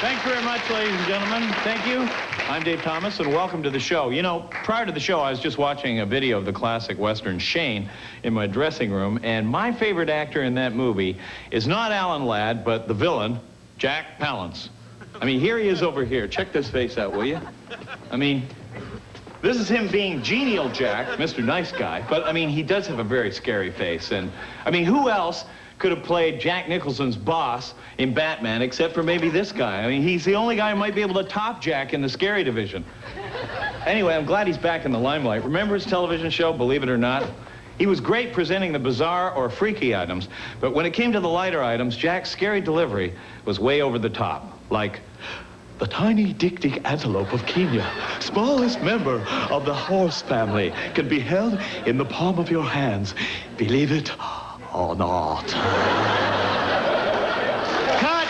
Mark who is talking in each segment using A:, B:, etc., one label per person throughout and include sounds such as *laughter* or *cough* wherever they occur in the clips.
A: Thanks very much, ladies and gentlemen. Thank you. I'm Dave Thomas, and welcome to the show. You know, prior to the show, I was just watching a video of the classic Western Shane in my dressing room, and my favorite actor in that movie is not Alan Ladd, but the villain, Jack Palance. I mean, here he is over here. Check this face out, will you? I mean, this is him being genial Jack, Mr. Nice Guy, but I mean, he does have a very scary face, and I mean, who else could have played Jack Nicholson's boss in Batman, except for maybe this guy. I mean, he's the only guy who might be able to top Jack in the scary division. Anyway, I'm glad he's back in the limelight. Remember his television show, Believe It or Not? He was great presenting the bizarre or freaky items, but when it came to the lighter items, Jack's scary delivery was way over the top. Like, the tiny dik-dik antelope of Kenya, smallest member of the horse family, can be held in the palm of your hands. Believe it or not. Cut!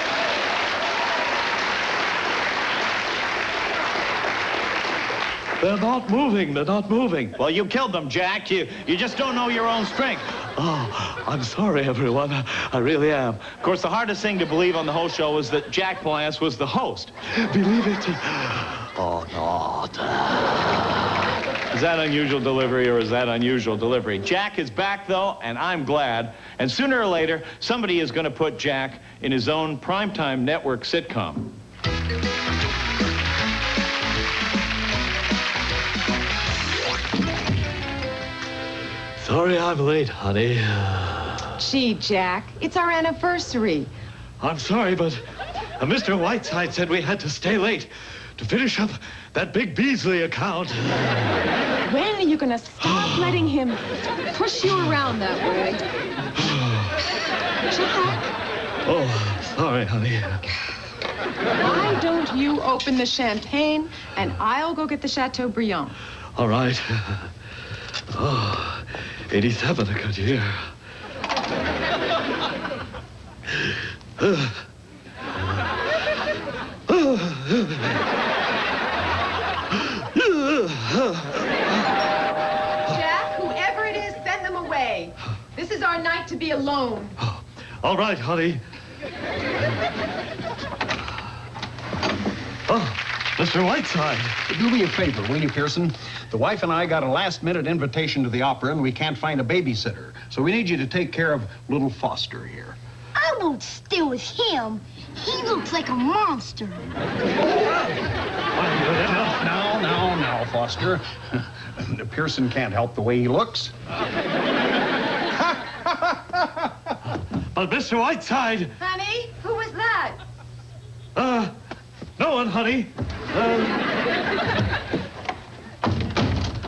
A: They're not moving. They're not moving. Well, you killed them, Jack. You, you just don't know your own strength. Oh, I'm sorry, everyone. I really am. Of course, the hardest thing to believe on the whole show was that Jack Palance was the host. Believe it or not. Is that unusual delivery or is that unusual delivery? Jack is back, though, and I'm glad. And sooner or later, somebody is going to put Jack in his own primetime network sitcom. Sorry I'm late, honey.
B: Gee, Jack, it's our anniversary.
A: I'm sorry, but uh, Mr. Whiteside said we had to stay late to finish up that big Beasley account.
B: When are you gonna stop ah. letting him push you around that way? *sighs* Jack,
A: Oh, sorry, honey.
B: why don't you open the champagne and I'll go get the Chateaubriand?
A: All right. Oh, 87, a good year.
B: Jack, whoever it is, send them away. This is our night to be alone. *sighs*
A: All right, honey. *sighs* Oh, Mr. Whiteside.
C: Do me a favor, will you, Pearson? The wife and I got a last-minute invitation to the opera, and we can't find a babysitter. So we need you to take care of little Foster here.
D: I won't stay with him. He looks like a monster. *laughs*
C: Foster. *laughs* Pearson can't help the way he looks. *laughs*
A: But Mr. Whiteside,
B: Honey, who was that?
A: uh, no one, honey. Uh,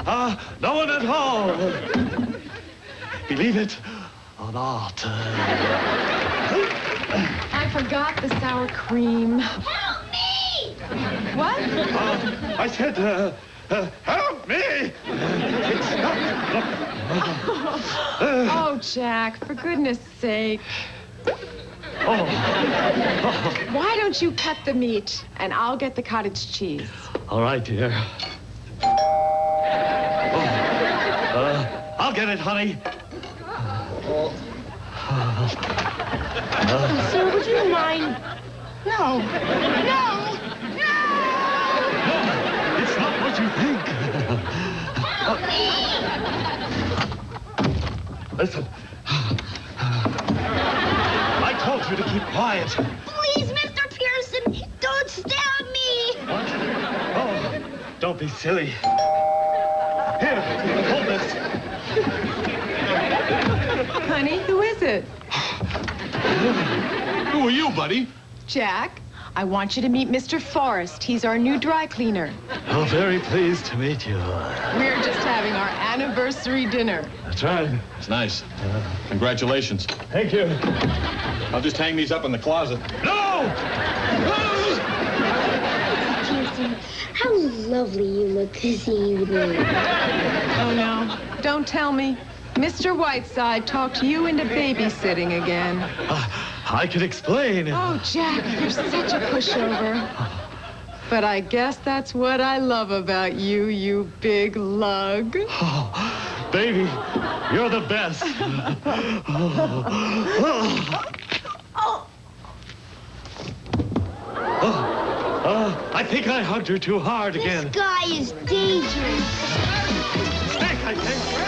A: uh, no one at all. Believe it or not.
B: I forgot the sour cream.
D: Help me!
B: What?
A: Uh, I said, uh, uh, help me! it's not... *laughs*
B: Oh, Jack, for goodness sake.
A: Oh,
B: Why don't you cut the meat and I'll get the cottage cheese?
A: all right, dear. Oh, uh, I'll get it, honey.
D: Sir, would you mind? No. No.
A: It's not what you think. Listen. I told you to keep quiet.
D: Please, Mr. Pearson, don't stab me.
A: What? Oh, don't be silly. Here, hold this.
B: Honey, who is it?
E: Who are you, buddy?
B: Jack, I want you to meet Mr. Forrest. He's our new dry cleaner.
A: Oh, very pleased to meet you.
B: We're just having our anniversary dinner.
A: That's right.
E: It's nice. Uh-huh. Congratulations.
A: Thank you.
E: I'll just hang these up in the closet.
A: No!
D: Pearson, how lovely you look this evening.
B: Oh, no. Don't tell me. Mr. Whiteside talked you into babysitting again.
A: Ah, I can explain.
B: Oh, Jack, you're such a pushover. But I guess that's what I love about you, you big lug.
A: Oh, baby, you're the best. Oh. Oh. I think I hugged her too hard
D: This
A: again.
D: This guy is dangerous.
A: Snake, I can't.